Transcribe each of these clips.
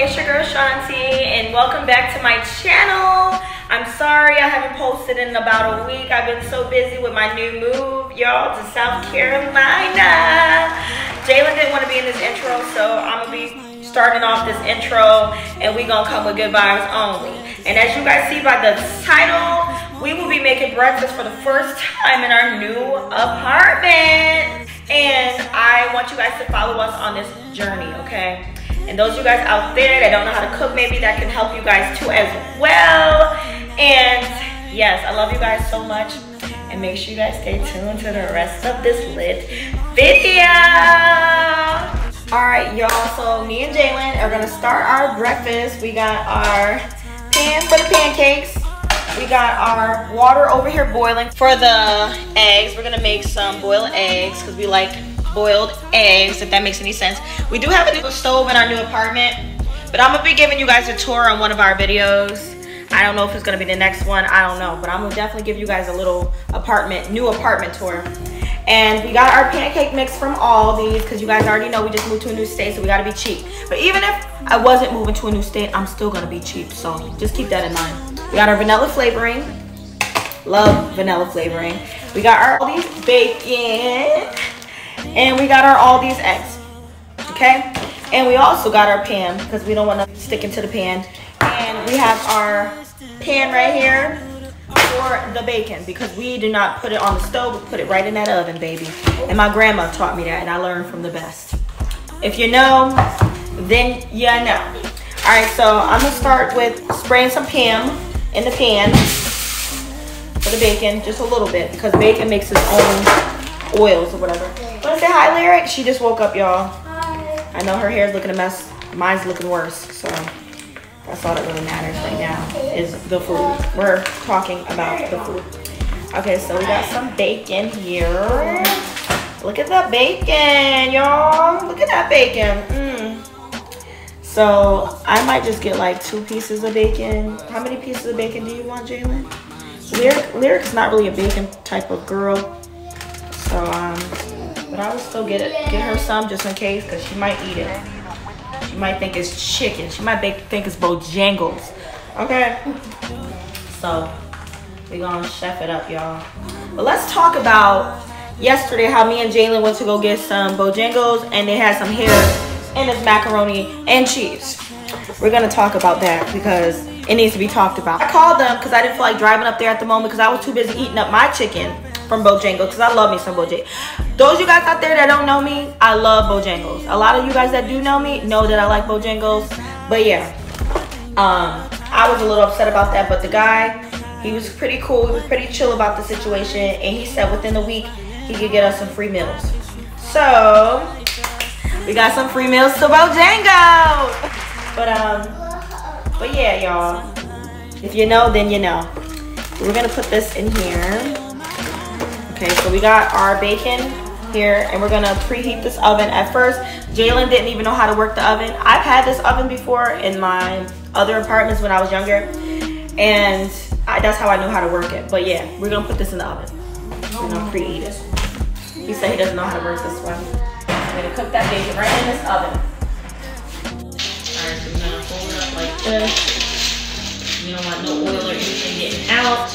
it's your girl Shanti and welcome back to my channel. I'm sorry I haven't posted in about a week. I've been so busy with my new move, y'all, to South Carolina. Jailyn didn't want to be in this intro, so I'm gonna be starting off this intro and we gonna come with good vibes only. And as you guys see by the title, we will be making breakfast for the first time in our new apartment. And I want you guys to follow us on this journey, okay? And those of you guys out there that don't know how to cook, maybe that can help you guys too as well. And yes, I love you guys so much. And make sure you guys stay tuned to the rest of this lit video. All right, y'all, so me and Jailyn are gonna start our breakfast. We got our pan for the pancakes. We got our water over here boiling. For the eggs, we're gonna make some boiled eggs because we like boiled eggs, if that makes any sense. We do have a new stove in our new apartment, but I'm gonna be giving you guys a tour on one of our videos. I don't know if it's gonna be the next one, I don't know, but I'm gonna definitely give you guys a little apartment, new apartment tour. And we got our pancake mix from Aldi's because you guys already know we just moved to a new state, so we gotta be cheap. But even if I wasn't moving to a new state, I'm still gonna be cheap, so just keep that in mind. We got our vanilla flavoring. Love vanilla flavoring. We got our Aldi's bacon. And we got our Aldi's eggs, okay? And we also got our pan because we don't want to stick into the pan. And we have our pan right here for the bacon because we do not put it on the stove, we put it right in that oven, baby. And my grandma taught me that and I learned from the best. If you know, then you know. All right, so I'm gonna start with spraying some Pam in the pan for the bacon, just a little bit because bacon makes its own oils or whatever. Wanna say hi, Lyric? She just woke up, y'all. Hi. I know her hair's looking a mess. Mine's looking worse, so that's all that really matters right now is the food. We're talking about the food. Okay, so we got some bacon here. Look at that bacon, y'all. Look at that bacon. Mm. So I might just get like two pieces of bacon. How many pieces of bacon do you want, Jailyn? Lyric, Lyric's not really a bacon type of girl. So, um, but I will still get it, get her some just in case, cause she might eat it. She might think it's chicken. She might think it's Bojangles. Okay. So we gonna chef it up, y'all. But let's talk about yesterday how me and Jailyn went to go get some Bojangles and they had some hair in this macaroni and cheese. We're gonna talk about that because it needs to be talked about. I called them because I didn't feel like driving up there at the moment because I was too busy eating up my chicken from Bojangles because I love me some Bojangles. Those you guys out there that don't know me, I love Bojangles. A lot of you guys that do know me know that I like Bojangles. But yeah, um, I was a little upset about that. But the guy, he was pretty cool. He was pretty chill about the situation. And he said within a week, he could get us some free meals. So, we got some free meals to Bojangles. But, um, but yeah, y'all. If you know, then you know. We're going to put this in here. Okay, so we got our bacon here and we're gonna preheat this oven. At first, Jailyn didn't even know how to work the oven. I've had this oven before in my other apartments when I was younger and I, that's how I knew how to work it. But yeah, we're gonna put this in the oven. We're gonna preheat it. He said he doesn't know how to work this one. I'm gonna cook that bacon right in this oven. Alright, so we're gonna fold it up like this. You don't want no oil or anything getting out.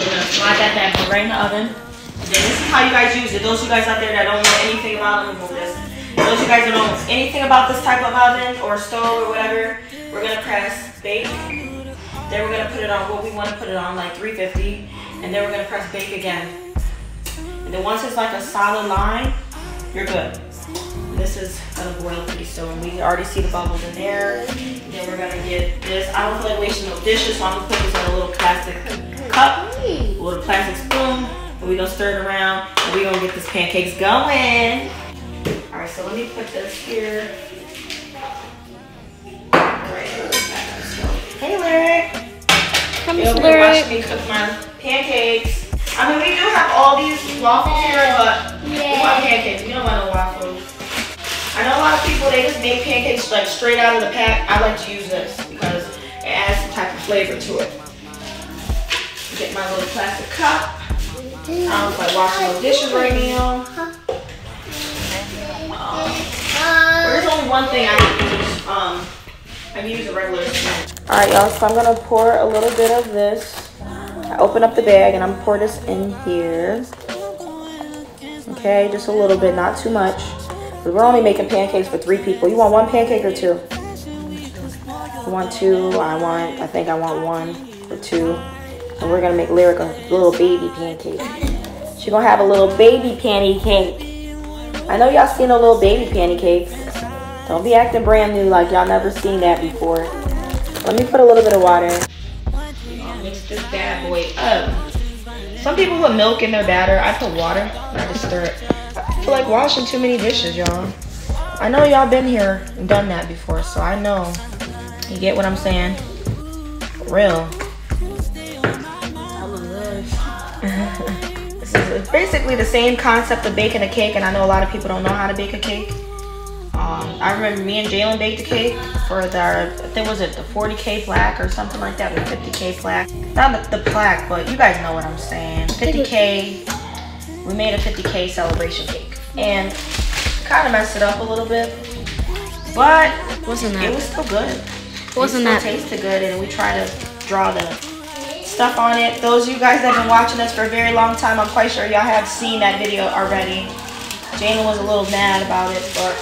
We're gonna slide that bad right in the oven. This is how you guys use it. Those of you guys out there that don't know anything about, move this. Those you guys that don't know anything about this type of oven or stove or whatever, we're gonna press bake. Then we're gonna put it on what we wanna put it on, like 350. And then we're gonna press bake again. And then once it's like a solid line, you're good. This is gonna boil pretty soon. We already see the bubbles in there. Then we're gonna get this. I don't feel like wasting no dishes, so I'm gonna put this in a little plastic cup, a little plastic spoon. We're gonna stir it around and we're gonna get this pancakes going. All right, so let me put this here. Hey, Lyric. Come here, Lyric. Watch me cook my pancakes. I mean, we do have all these waffles here, but yeah. we want pancakes. We don't want no waffles. I know a lot of people, they just make pancakes like straight out of the pack. I like to use this because it adds some type of flavor to it. Get my little plastic cup. I don't like washing no dishes right now. Um, there's only one thing I can use. Um, I can use a regular. All right, y'all, so I'm gonna pour a little bit of this. I open up the bag and I'm pour this in here. Okay, just a little bit, not too much. We're only making pancakes for three people. You want one pancake or two? You want two? I want, I think I want one or two. And we're gonna make Lyric a little baby pancake. She's gonna have a little baby pancake. I know y'all seen a little baby pancakes. Don't be acting brand new like y'all never seen that before. Let me put a little bit of water. Mix this bad boy up. Some people put milk in their batter. I put water. I just stir it. I feel like washing too many dishes, y'all. I know y'all been here and done that before, so I know. You get what I'm saying? real. Is basically the same concept of baking a cake, and I know a lot of people don't know how to bake a cake. Um, I remember me and Jailyn baked a cake for the, I think was it the 40K plaque or something like that, or 50K plaque. Not the, the plaque, but you guys know what I'm saying. 50K, we made a 50K celebration cake. And kind of messed it up a little bit, but wasn't that? it was still good. Wasn't it that? tasted good, and we try to draw the stuff on it. Those of you guys that have been watching us for a very long time, I'm quite sure y'all have seen that video already. Jailyn was a little mad about it, but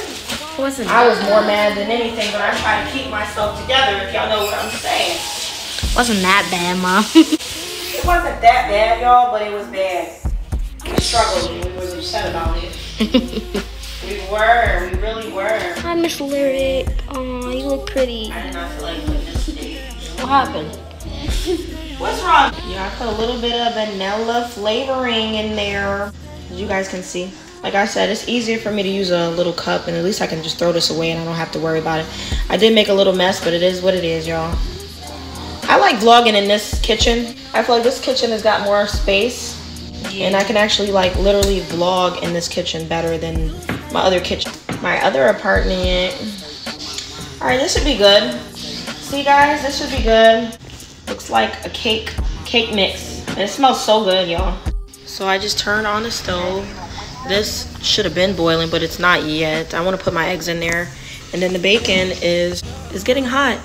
Wasn't I was more mad than anything, but I try to keep myself together if y'all know what I'm saying. wasn't that bad, mom? It wasn't that bad, y'all, but it was bad. We struggled and we were upset about it. We were, we really were. Hi, Miss Lyric. Oh, you look pretty. I did not feel like putting this. What happened? What's wrong? Yeah, I put a little bit of vanilla flavoring in there. As you guys can see. Like I said, it's easier for me to use a little cup and at least I can just throw this away and I don't have to worry about it. I did make a little mess, but it is what it is, y'all. I like vlogging in this kitchen. I feel like this kitchen has got more space. And I can actually like literally vlog in this kitchen better than my other kitchen. My other apartment. All right, this should be good. See guys, this should be good. Looks like a cake, cake mix. And it smells so good, y'all. So I just turned on the stove. This should have been boiling, but it's not yet. I want to put my eggs in there. And then the bacon is is getting hot.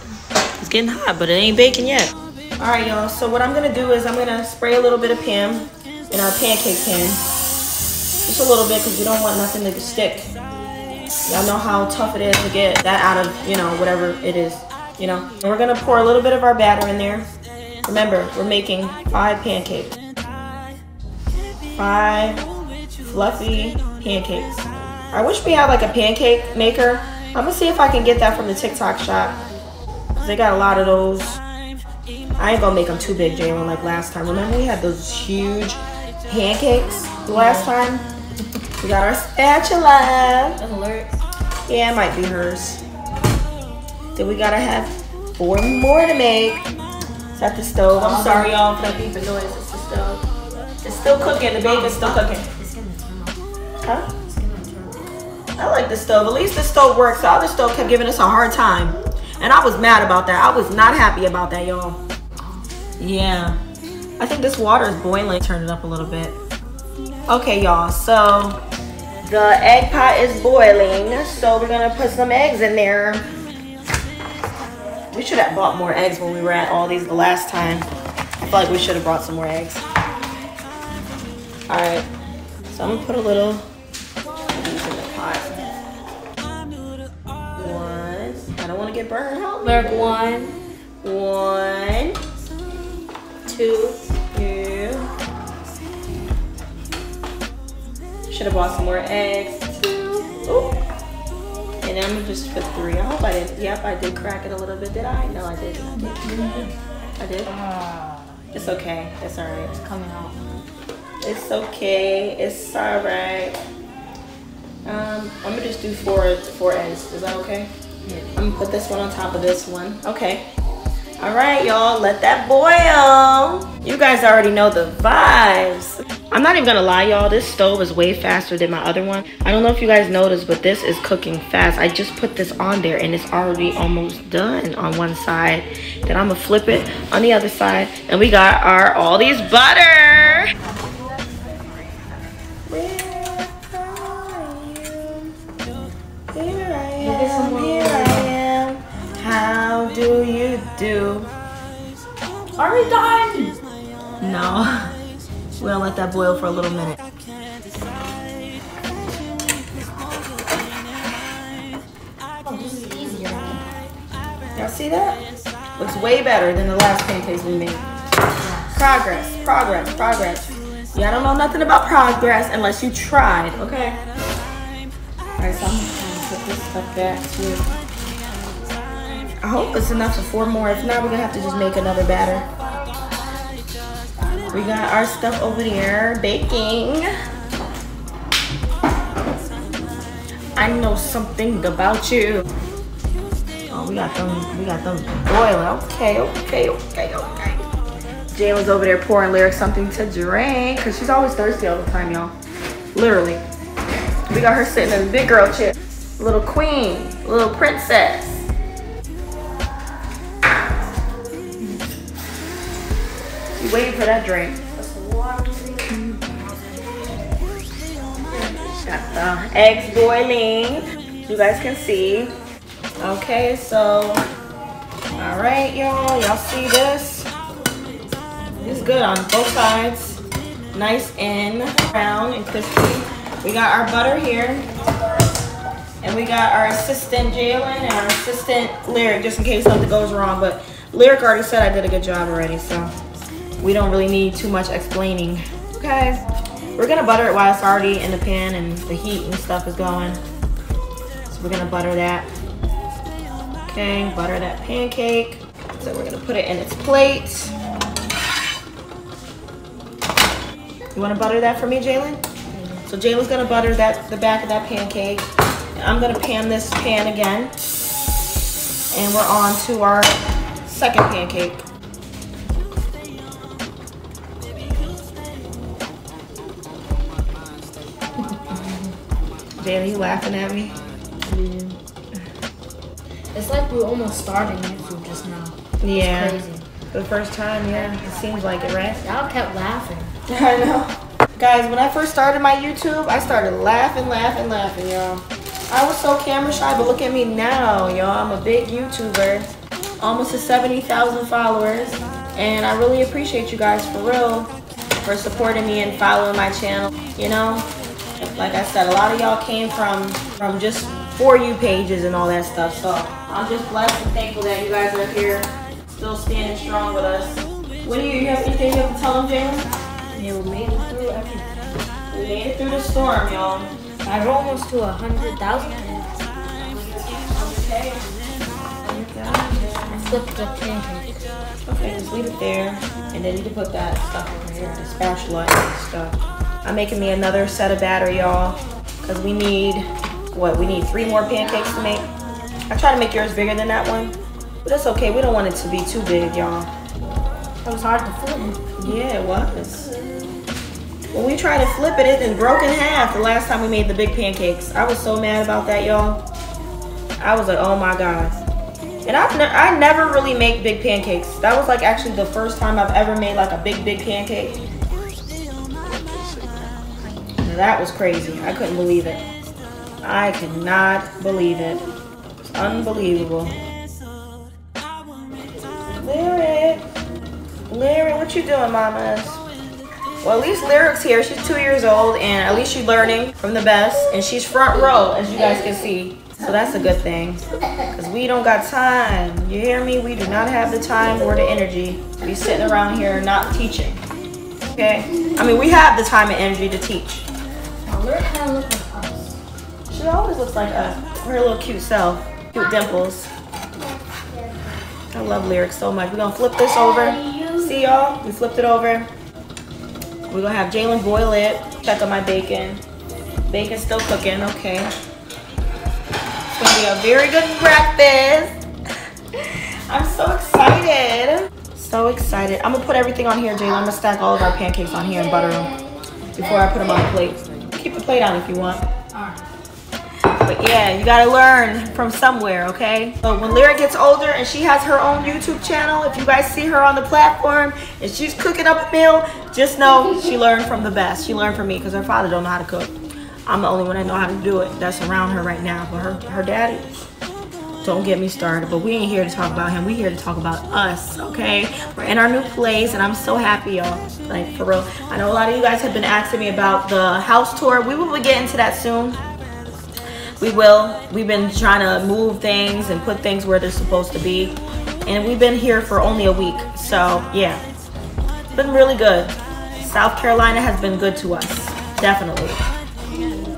It's getting hot, but it ain't baking yet. All right, y'all. So what I'm gonna do is I'm gonna spray a little bit of Pam in our pancake pan. Just a little bit, because we don't want nothing to stick. Y'all know how tough it is to get that out of, you know, whatever it is, you know. And we're gonna pour a little bit of our batter in there. Remember, we're making five pancakes. Five fluffy pancakes. I wish we had like a pancake maker. I'm gonna see if I can get that from the TikTok shop. They got a lot of those. I ain't gonna make them too big, Jailyn, like last time. Remember we had those huge pancakes the last time? We got our spatula. Alert. Yeah, it might be hers. Then we gotta have four more to make. Is that the stove? I'm sorry, y'all, for that beeping noise. It's the stove. It's still cooking. The bacon's still cooking. Huh? I like the stove. At least the stove works. The other stove kept giving us a hard time. And I was mad about that. I was not happy about that, y'all. Yeah. I think this water is boiling. Turn it up a little bit. Okay, y'all. So the egg pot is boiling. So we're gonna put some eggs in there. We should have bought more eggs when we were at Aldi's the last time. I feel like we should have brought some more eggs. All right. So I'm gonna put a little of these in the pot. One. I don't want to get burned. Help me. Lyric one. One, two, two. Should have bought some more eggs. Two. Ooh. And I'm gonna just put three. I hope I didn't. Yep, I did crack it a little bit. Did I? No, I didn't. I did. I did. It's okay. It's all right. It's coming out. It's okay. It's all right. Um, I'm gonna just do four four eggs. Is that okay? I'm gonna put this one on top of this one. Okay. All right, y'all. Let that boil. You guys already know the vibes. I'm not even gonna lie, y'all. This stove is way faster than my other one. I don't know if you guys noticed, but this is cooking fast. I just put this on there and it's already almost done on one side. Then I'm gonna flip it on the other side, and we got our Aldi's butter. Where are you? Here I am, here I am. How How do you do? Are we done? No. We're gonna let that boil for a little minute. Y'all see that? Looks way better than the last pancakes we made. Progress, progress, progress. Y'all don't know nothing about progress unless you tried, okay? Alright, so I'm gonna put this stuff back too. I hope it's enough for four more. If not, we're gonna have to just make another batter. We got our stuff over there baking. I know something about you. Oh, we got them. We got them boiling. Okay, okay, okay, okay. Jailyn's over there pouring Lyric something to drink because she's always thirsty all the time, y'all. Literally. We got her sitting in the big girl chair. Little queen, little princess. Waiting for that drink? Got the eggs boiling. You guys can see. Okay, so all right, y'all. Y'all see this? It's good on both sides. Nice and brown and crispy. We got our butter here. And we got our assistant Jailyn and our assistant Lyric, just in case something goes wrong. But Lyric already said I did a good job already, so we don't really need too much explaining. Okay. We're gonna butter it while it's already in the pan and the heat and stuff is going. So we're gonna butter that. Okay, butter that pancake. So we're gonna put it in its plate. You wanna butter that for me, Jailyn? So Jailyn's gonna butter that the back of that pancake. I'm gonna pan this pan again. And we're on to our second pancake. You laughing at me? It's like we're almost starting YouTube just now. Yeah. Crazy. For the first time, yeah. It seems like it, right? Y'all kept laughing. I know. Guys, when I first started my YouTube, I started laughing, laughing, laughing, y'all. I was so camera shy, but look at me now, y'all. I'm a big YouTuber. Almost to 70,000 followers. And I really appreciate you guys for real for supporting me and following my channel. You know, like I said, a lot of y'all came from from just for you pages and all that stuff. So I'm just blessed and thankful that you guys are here, still standing strong with us. What do you, you have anything you have to tell them, Jailyn? Yeah, we made it through everything. We made it through the storm, y'all. I are almost to a hundred thousand. Okay. I flipped the pancake. Okay, just leave it there. And then you can put that stuff over here, the spatula and stuff. I'm making me another set of batter, y'all. Because we need, what, we need three more pancakes to make. I try to make yours bigger than that one. But that's okay, we don't want it to be too big, y'all. It was hard to flip. Yeah, it was. When we tried to flip it, it then broke in half the last time we made the big pancakes. I was so mad about that, y'all. I was like, oh my god. And I've ne I never really make big pancakes. That was like actually the first time I've ever made like a big, big pancake. That was crazy. I couldn't believe it. I could not believe it. It's unbelievable. Lyric. Lyric, what you doing, mamas? Well, at least Lyric's here. She's two years old, and at least she's learning from the best. And she's front row, as you guys can see. So that's a good thing. Because we don't got time. You hear me? We do not have the time or the energy to be sitting around here not teaching. Okay? I mean, we have the time and energy to teach. Now, kind of looking like us. She always looks like us. Her little cute self. Cute dimples. I love Lyric so much. We're going to flip this over. See y'all? We flipped it over. We're gonna have Jailyn boil it. Check on my bacon. Bacon's still cooking, okay. It's gonna be a very good breakfast. I'm so excited. So excited. I'm gonna put everything on here, Jailyn. I'm gonna stack all of our pancakes on here and butter them before I put them on the plate. On if you want. But yeah, you gotta learn from somewhere, okay? So when Lyric gets older and she has her own YouTube channel, if you guys see her on the platform and she's cooking up a meal, just know she learned from the best. She learned from me because her father don't know how to cook. I'm the only one that know how to do it that's around her right now. But her, her daddy Don't get me started. But we ain't here to talk about him. We here to talk about us, okay? We're in our new place, and I'm so happy, y'all. Like, for real. I know a lot of you guys have been asking me about the house tour. We will be getting to that soon. We will. We've been trying to move things and put things where they're supposed to be. And we've been here for only a week. So, yeah. Been really good. South Carolina has been good to us. Definitely.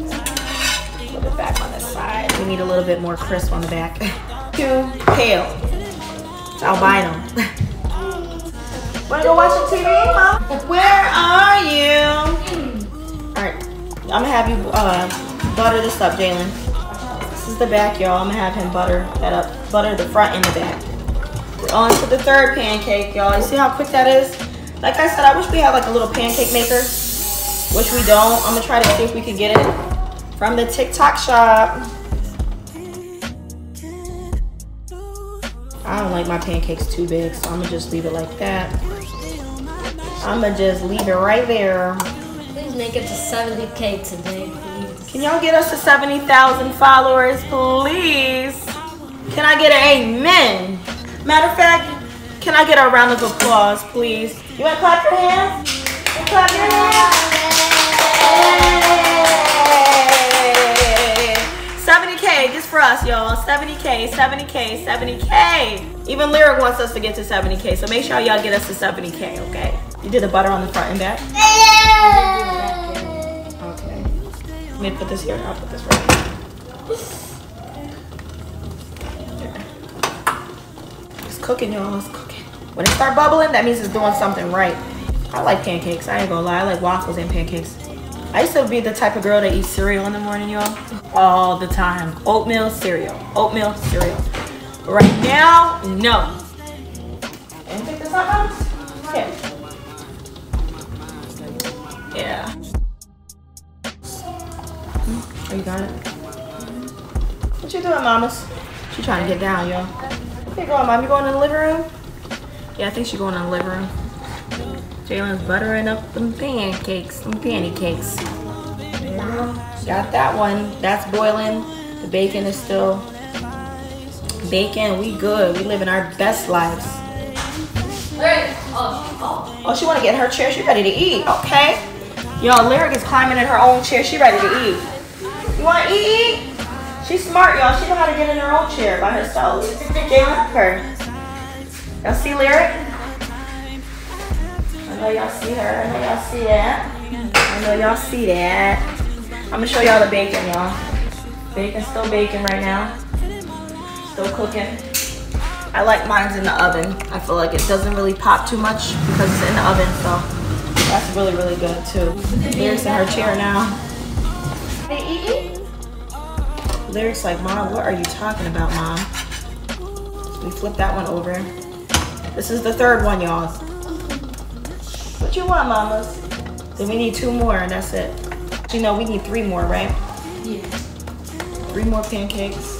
Put it back on this side. We need a little bit more crisp on the back. Too pale. It's albino. Wanna go watch some TV, Mom? Where are you? Alright. I'm gonna have you uh, butter this up, Jailyn. This is the back, y'all. I'm gonna have him butter that up. Butter the front and the back. We're on to the third pancake, y'all. You see how quick that is? Like I said, I wish we had like a little pancake maker, which we don't. I'm gonna try to see if we can get it from the TikTok shop. I don't like my pancakes too big, so I'm gonna just leave it like that. I'm gonna just leave it right there. Please make it to 70k today, please. Can y'all get us to 70,000 followers, please? Can I get an amen? Matter of fact, can I get a round of applause, please? You wanna clap your hands? You clap your hands? For us, y'all. 70k, 70k, 70k. Even Lyric wants us to get to 70k, so make sure y'all get us to 70k, okay? You did the butter on the front and back? Yeah. Okay. Let me put this here. I'll put this right here. It's cooking, y'all. It's cooking. When it start bubbling, that means it's doing something right. I like pancakes. I ain't gonna lie. I like waffles and pancakes. I used to be the type of girl that eats cereal in the morning, y'all. All the time. Oatmeal cereal. Oatmeal cereal. Right now, no. And pick this up, Mom? Yeah. Yeah. Oh, you got it? What you doing, mamas? She trying to get down, y'all. You going, mom? You going in the living room? Yeah, I think she going in the living room. Jailyn's buttering up them pancakes, some pancakes. Got that one. That's boiling. The bacon is still bacon. We good. We living our best lives. Oh, she want to get in her chair. She ready to eat. Okay. Y'all, Lyric is climbing in her own chair. She ready to eat. You want to eat? She's smart, y'all. She know how to get in her own chair by herself. Jailyn, her. Y'all see Lyric? I know y'all see her. I know y'all see that. I know y'all see that. I'm gonna show y'all the bacon, y'all. Bacon's still baking right now. Still cooking. I like mine's in the oven. I feel like it doesn't really pop too much because it's in the oven, so that's really, really good too. Lyric's in her chair now. Lyric's like, Mom, what are you talking about, Mom? So we flip that one over. This is the third one, y'all. What you want, mamas? Then we need two more and that's it. You know, we need three more, right? Yeah. Three more pancakes.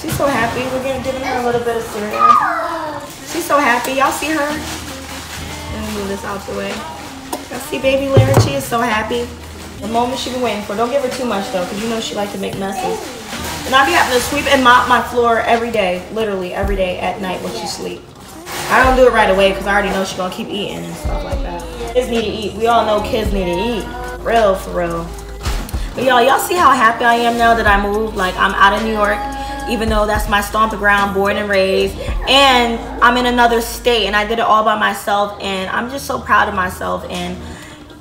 She's so happy. We're gonna give her a little bit of cereal. She's so happy. Y'all see her? Let me move this out the way. Y'all see baby Lyric? She is so happy. The moment she been waiting for. Don't give her too much though, because you know she like to make messes. And I be having to sweep and mop my floor every day, literally every day at night when she sleep. I don't do it right away because I already know she's gonna keep eating and stuff like that. Kids need to eat. We all know kids need to eat. Real for real. But y'all, y'all see how happy I am now that I moved? Like I'm out of New York, even though that's my stomping ground, born and raised. And I'm in another state and I did it all by myself and I'm just so proud of myself. And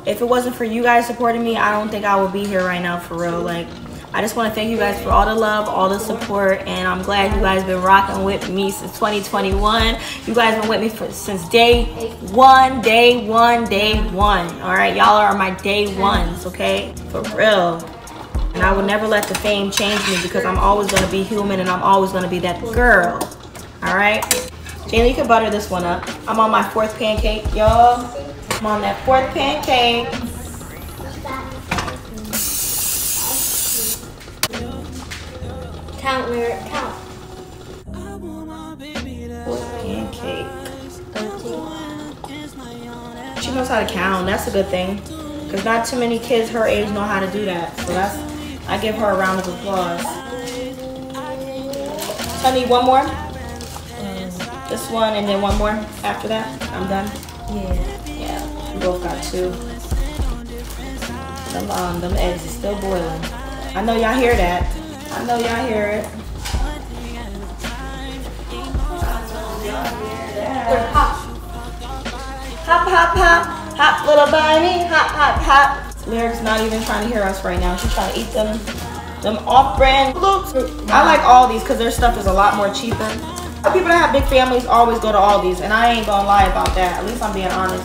if it wasn't for you guys supporting me, I don't think I would be here right now for real. Like I just want to thank you guys for all the love, all the support, and I'm glad you guys been rocking with me since 2021. You guys been with me for since day one, day one, day one. All right, y'all are my day ones, okay? For real. And I will never let the fame change me because I'm always gonna be human and I'm always gonna be that girl. All right? Jaylee, you can butter this one up. I'm on my fourth pancake, y'all. I'm on that fourth pancake. Count, Lyric, count. Fourth pancake. 13. She knows how to count. That's a good thing. Because not too many kids her age know how to do that. So that's, I give her a round of applause. Honey, one more? this one and then one more after that? I'm done? Yeah. Yeah, we both got two. Them, um, them eggs is still boiling. I know y'all hear that. I know y'all hear it. Hop. Hop, hop, hop, little bunny, hop, hop, hop. Lyric's not even trying to hear us right now. She's trying to eat them, them off-brand loops. I like Aldi's because their stuff is a lot more cheaper. People that have big families always go to Aldi's, and I ain't gonna lie about that. At least I'm being honest.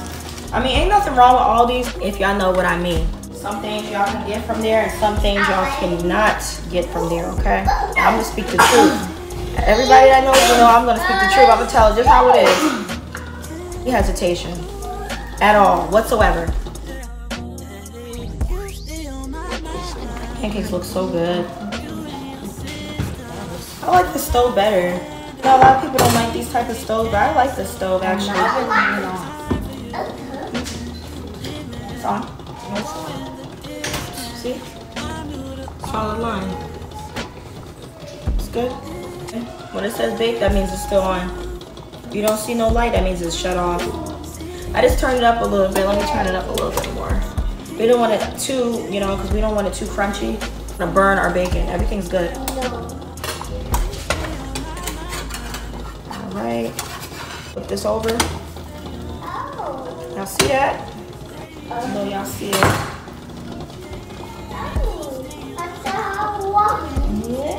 I mean, ain't nothing wrong with Aldi's if y'all know what I mean. Some things y'all can get from there, and some things y'all cannot get from there. Okay? I'm gonna speak the truth. Everybody that knows, you know, I'm gonna speak the truth. I'm gonna tell just how it is. No hesitation at all, whatsoever. Pancakes look so good. I like the stove better. You know, a lot of people don't like these type of stoves, but I like the stove actually. It's on. See? Solid line. It's good. When it says bake, that means it's still on. If you don't see no light, that means it's shut off. I just turned it up a little bit. Let me turn it up a little bit more. We don't want it too, you know, because we don't want it too crunchy. To burn our bacon. Everything's good. All right. Flip this over. Y'all see that? I know y'all see it.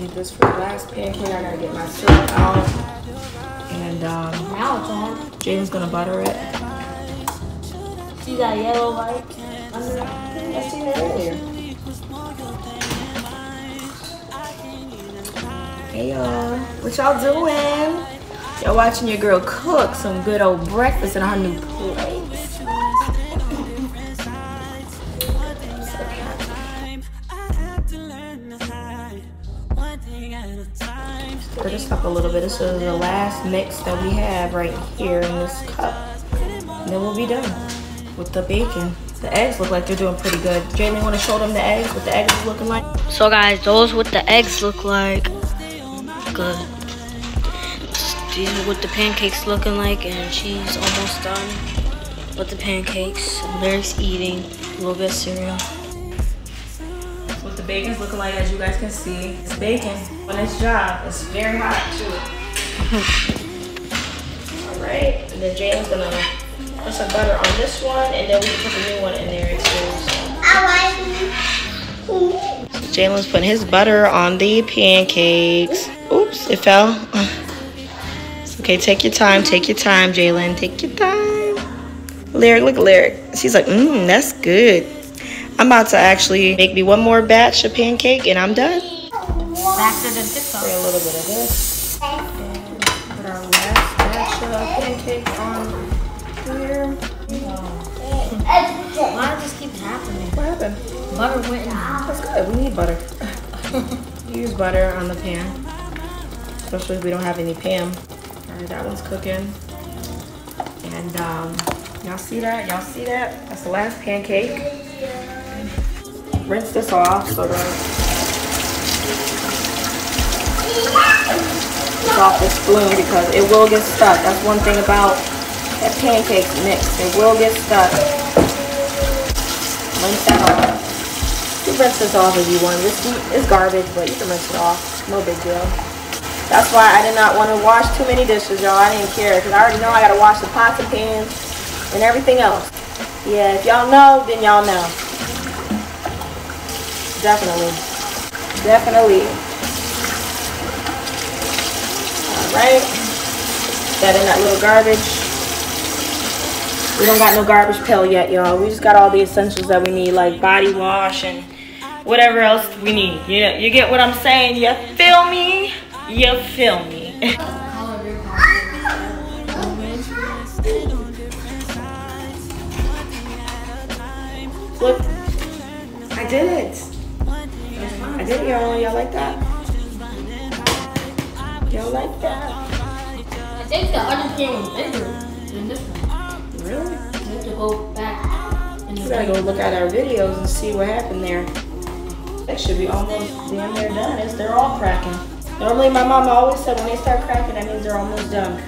need this for the last pancake. I gotta get my syrup out. And um, Now it's on. Jaden's gonna butter it. See that yellow light under it? I seen it earlier. Hey y'all, what y'all doing? Y'all watching your girl cook some good old breakfast in her new place. Up a little bit. This is the last mix that we have right here in this cup. And then we'll be done with the bacon. The eggs look like they're doing pretty good. Jailyn, want to show them the eggs? What the eggs is looking like? So guys, those what the eggs look like. Good. These are what the pancakes looking like, and she's almost done with the pancakes. Lyric's eating a little bit of cereal. What the bacon's looking like, as you guys can see, it's bacon on its job. It's very hot too. All right, and then Jailyn's gonna put some butter on this one, and then we can put the new one in there too. So Jailyn's putting his butter on the pancakes. Oops, it fell. It's okay, take your time, take your time, Jailyn, take your time. Lyric, look at Lyric. She's like, mmm, that's good. I'm about to actually make me one more batch of pancake and I'm done. Faster than TikTok. A little bit of this. Put our last batch of pancakes on here. Why does this keep happening? What happened? Butter went in. That's good. We need butter. Use butter on the pan. Especially if we don't have any Pam. Alright, that one's cooking. And um, y'all see that? Y'all see that? That's the last pancake. Rinse this off so it's off the spoon because it will get stuck. That's one thing about that pancake mix. It will get stuck. Rinse that off. You rinse this off if you want. This is garbage, but you can rinse it off. No big deal. That's why I did not want to wash too many dishes, y'all. I didn't care because I already know I got to wash the pots and pans and everything else. Yeah, if y'all know, then y'all know. Definitely. Definitely. All right. That in that little garbage. We don't got no garbage pail yet, y'all. We just got all the essentials that we need, like body wash and whatever else we need. You know, you get what I'm saying? You feel me? You feel me? Look, I did it. It, y'all. Like that? Y'all like that? I think the other game was bigger than this one. Really? We have to go back. We gotta go look at our videos and see what happened there. That should be almost damn near done. It's, they're all cracking. Normally, my mama always said when they start cracking, that means they're almost done.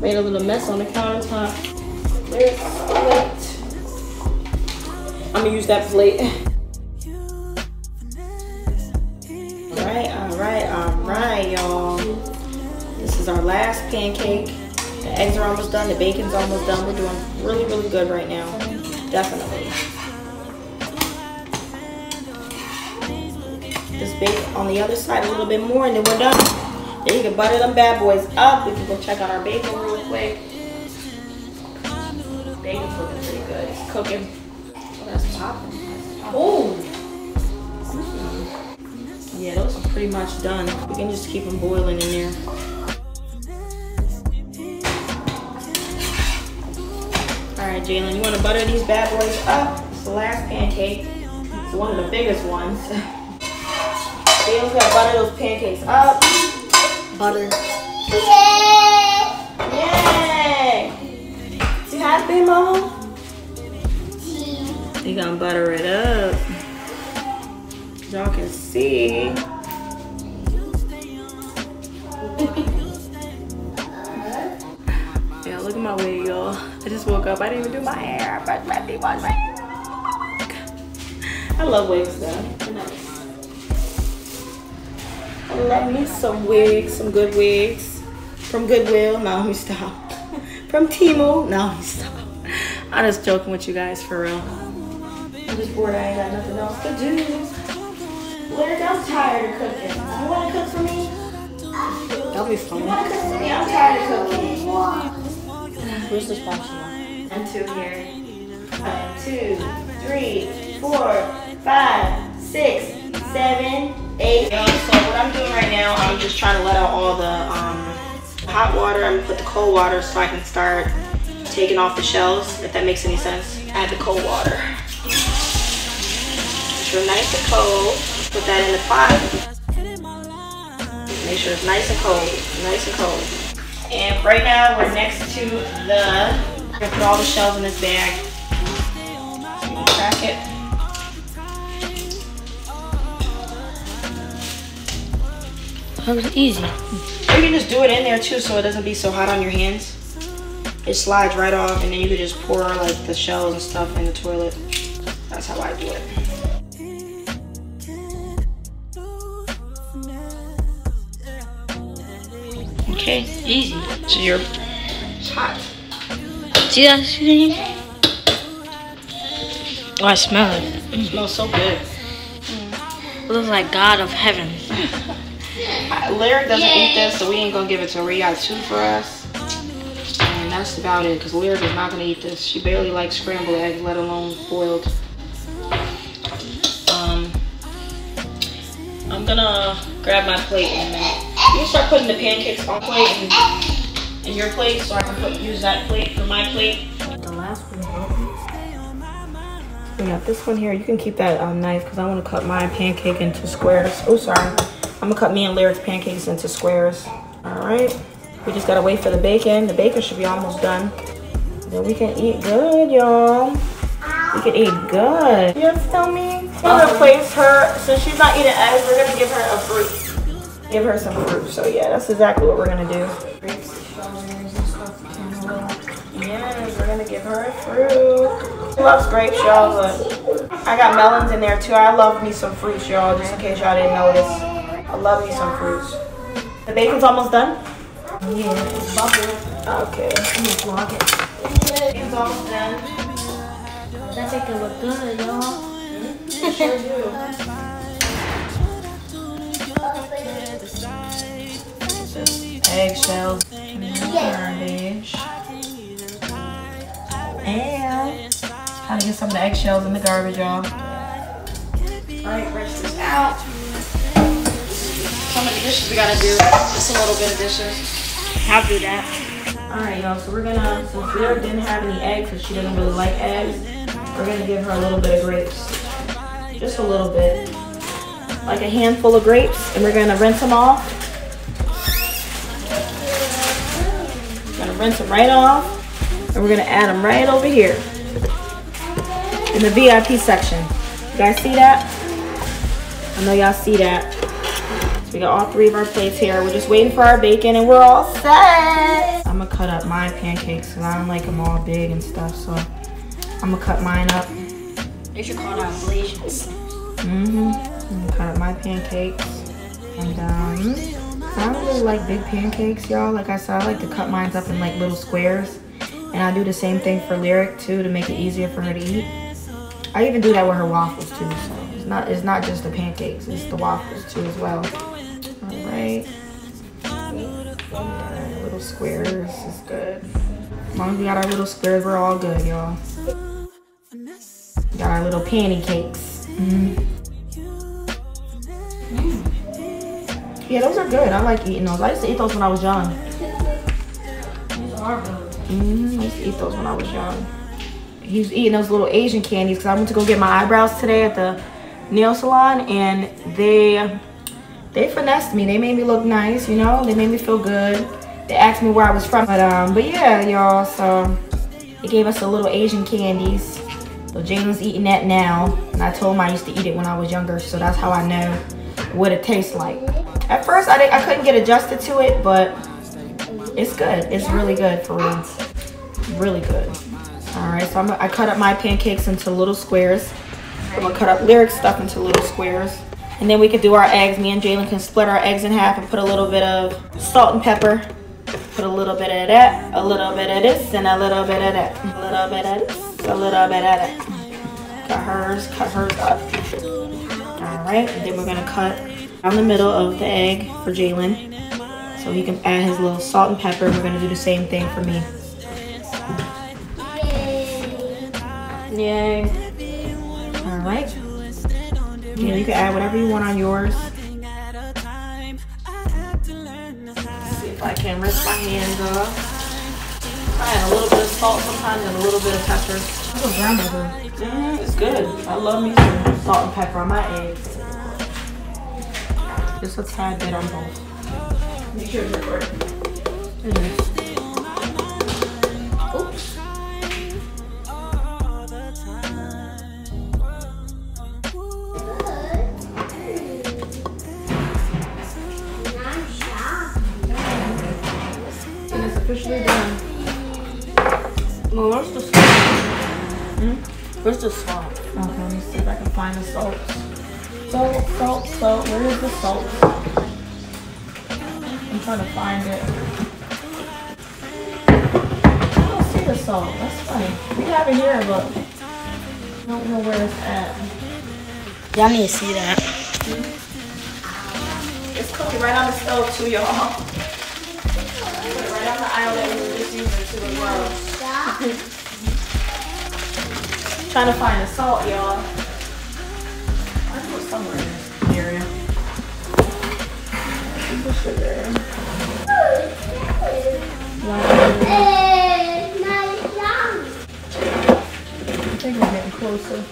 Made a little mess on the countertop. There's a plate. I'm gonna use that plate. Alright, alright, alright, y'all. This is our last pancake. The eggs are almost done. The bacon's almost done. We're doing really, really good right now. Definitely. Just bake on the other side a little bit more and then we're done. Then you can butter them bad boys up. We can go check out our bacon real quick. Bacon's looking pretty good. It's cooking. Oh, that's popping. Oh! Yeah, those are pretty much done. We can just keep them boiling in there. All right, Jailyn, you want to butter these bad boys up? It's the last pancake. It's one of the biggest ones. Jailyn's got to butter those pancakes up. butter. Yay! You happy, Mom? You gonna butter it up. Y'all can see. yeah, look at my wig, y'all. I just woke up. I didn't even do my hair. I brushed my teeth, washed my hair. I love wigs, though. I love me some wigs, some good wigs. From Goodwill. No, let me stop. From Temu. No, let me stop. I'm just joking with you guys for real. I'm just bored. I ain't got nothing else to do. Lyric, I'm tired of cooking. You want to cook for me? That'll be You fun. want to cook for me? I'm tired of cooking. Where's the spatula? And two here. One, two, three, four, five, six, seven, eight. Um, so what I'm doing right now, I'm just trying to let out all the um, hot water. I'm gonna put the cold water so I can start taking off the shells, if that makes any sense. Add the cold water. Make sure nice and cold. Put that in the pot. Make sure it's nice and cold, nice and cold. And right now we're next to the, I'm gonna put all the shells in this bag. So crack it. That was easy. You can just do it in there too so it doesn't be so hot on your hands. It slides right off and then you can just pour like the shells and stuff in the toilet. That's how I do it. Okay, Easy. so you're it's hot. See that thing? Oh, I smell it. It smells so good. It looks like God of heaven. Lyric doesn't eat this, so we ain't gonna give it to her. We got two for us. And that's about it, because Lyric is not gonna eat this. She barely likes scrambled eggs, let alone boiled. Um, I'm gonna grab my plate in a minute. You can start putting the pancakes on plate and in your plate, so I can put use that plate for my plate. The last one. We got this one here. You can keep that um, knife because I want to cut my pancake into squares. Oh, sorry. I'm to cut me and Lyric's pancakes into squares. All right. We just got to wait for the bacon. The bacon should be almost done. Then we can eat good, y'all. We can eat good. You feel me? We're going to place her, since she's not eating eggs, we're to give her a fruit. Give her some fruit. So, yeah, that's exactly what we're going to do. Grapes, strawberries, and stuff. Yes, we're gonna give her a fruit. She loves grapes, y'all, but I got melons in there too. I love me some fruits, y'all, just in case y'all didn't notice. I love me some fruits. The bacon's almost done? Yeah. Okay. I'm gonna block it. Bacon's almost done. That it look good, y'all. Sure do. Eggshells. In the garbage. Yeah. Trying to get some of the eggshells in the garbage, y'all. Alright, rinse this out. Some of the dishes we gotta do. Just a little bit of dishes. I'll do that. Alright, y'all, so we're gonna, since Lyric didn't have any eggs, because she doesn't really like eggs, we're gonna give her a little bit of grapes. Just a little bit. Like a handful of grapes, and we're gonna rinse them off. Rinse them right off, and we're gonna add them right over here in the VIP section. You guys see that? I know y'all see that. So we got all three of our plates here. We're just waiting for our bacon and we're all set. I'm gonna cut up my pancakes because I don't like them all big and stuff. So I'm gonna cut mine up. They should call that ablations. Mm-hmm. I'm gonna cut up my pancakes. And um, I don't really like big pancakes, y'all. Like I said, I like to cut mine up in like little squares. And I do the same thing for Lyric too to make it easier for her to eat. I even do that with her waffles too. So it's not it's not just the pancakes, it's the waffles too as well. Alright, little squares is good. As long as we got our little squares, we're all good, y'all. Got our little pancakes. Mm. Yeah, those are good. I like eating those. I used to eat those when I was young. Mm-hmm. I used to eat those when I was young. He was eating those little Asian candies because I went to go get my eyebrows today at the nail salon and they they finessed me. They made me look nice, you know. They made me feel good. They asked me where I was from, but um, but yeah, y'all. So they gave us a little Asian candies. So Jailyn's eating that now, and I told him I used to eat it when I was younger, so that's how I know what it tastes like. At first, I didn't, I couldn't get adjusted to it, but it's good. It's really good for real. Really good. All right, so I'm, I cut up my pancakes into little squares. I'm gonna cut up Lyric stuff into little squares. And then we could do our eggs. Me and Jailyn can split our eggs in half and put a little bit of salt and pepper. Put a little bit of that, a little bit of this, and a little bit of that. A little bit of this, a little bit of that. Cut hers, cut hers up. All right, and then we're gonna cut down the middle of the egg for Jailyn. So he can add his little salt and pepper. We're gonna do the same thing for me. Yay. All right. Yeah, you can add whatever you want on yours. see if I can rinse my hands off. I add a little bit of salt sometimes and a little bit of pepper. That's do. Mm, it's good. I love me some salt and pepper on my eggs. Just a tad bit on both. Make sure it's recording. It is. Oops. And it's officially done. Well, where's the salt? Hmm? Where's the salt? Okay, let me see if I can find the salt. Salt, salt, salt. Where is the salt? I'm trying to find it. I don't see the salt. That's funny. We have it here, but I don't know where it's at. Y'all need to see that. It's cooking right on the stove too, y'all. Put it right on the island and just using it to as well. Trying to find the salt, y'all. I know it's somewhere in this area. The sugar. I think we're getting closer.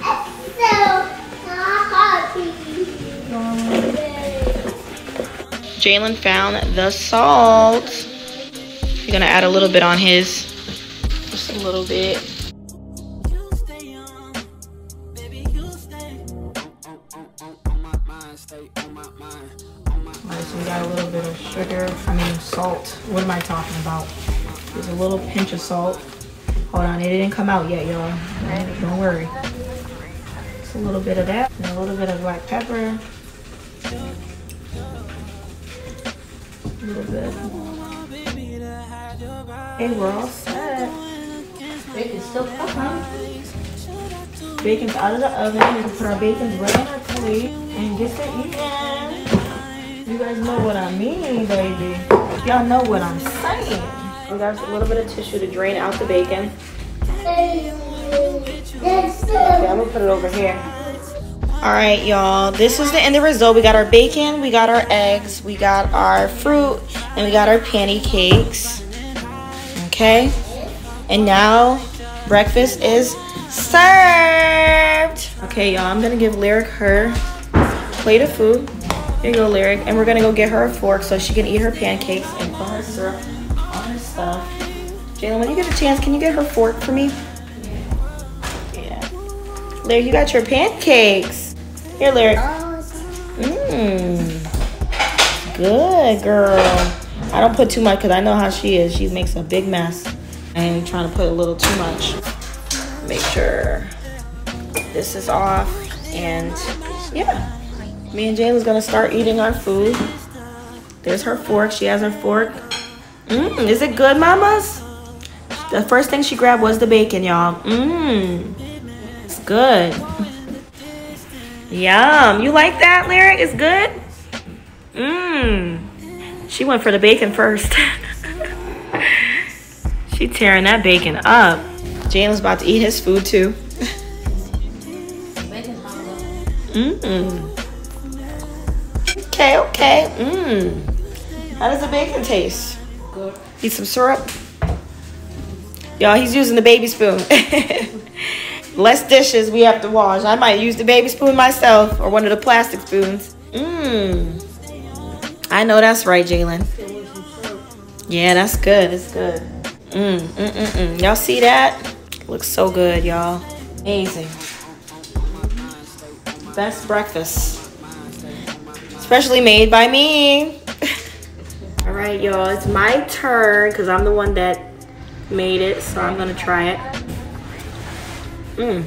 Jailyn found the salt. You're gonna add a little bit on his. Just a little bit. Salt. What am I talking about? There's a little pinch of salt. Hold on, it didn't come out yet, y'all. Alright, Don't worry. Just a little bit of that. And a little bit of black pepper. A little bit. Okay, we're all set. Bacon's still cooking. Bacon's out of the oven. We can put our bacon right on our plate and get to eating. You guys know what I mean, baby. Y'all know what I'm saying. We got a little bit of tissue to drain out the bacon. Okay, I'm gonna put it over here. All right, y'all. This is the end of the result. We got our bacon, we got our eggs, we got our fruit, and we got our pancakes. Okay. And now breakfast is served. Okay, y'all. I'm gonna give Lyric her plate of food. Here you go, Lyric. And we're gonna go get her a fork so she can eat her pancakes and put her syrup on her stuff. Jailyn, when you get a chance, can you get her fork for me? Yeah. Lyric, you got your pancakes. Here, Lyric. Mmm. Good, girl. I don't put too much because I know how she is. She makes a big mess. I ain't trying to put a little too much. Make sure this is off. And yeah, me and Jailyn's gonna start eating our food. There's her fork. She has her fork. Mmm, is it good, mamas? The first thing she grabbed was the bacon, y'all. Mmm, it's good. Yum. You like that, Lyric? It's good? Mmm. She went for the bacon first. she tearing that bacon up. Jailyn's about to eat his food too. Mmm. Okay, okay. Mmm. How does the bacon taste? Good. Need some syrup? Y'all, he's using the baby spoon. Less dishes we have to wash. I might use the baby spoon myself or one of the plastic spoons. Mmm. I know that's right, Jailyn. Yeah, that's good. It's good. Mmm, mm, mm, mm. Y'all see that? Looks so good, y'all. Amazing. Best breakfast. Especially made by me. All right, y'all. It's my turn because I'm the one that made it. So I'm to try it. Mmm.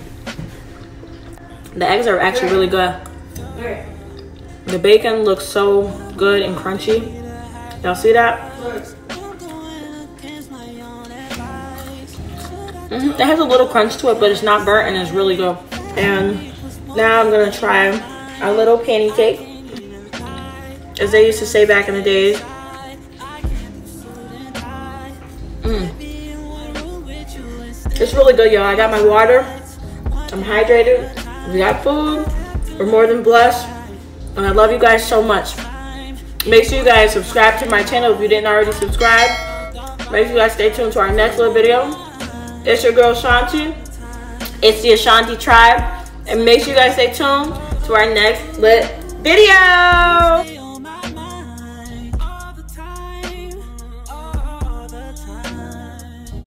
The eggs are actually really good. The bacon looks so good and crunchy. Y'all see that? Mhm, It has a little crunch to it, but it's not burnt and it's really good. And now I'm gonna try our little pancake, as they used to say back in the days. Mm. It's really good, y'all. I got my water. I'm hydrated. We got food. We're more than blessed. And I love you guys so much. Make sure you guys subscribe to my channel if you didn't already subscribe. Make sure you guys stay tuned to our next little video. It's your girl Shanti. It's the Ashanti tribe. And make sure you guys stay tuned to our next lit video.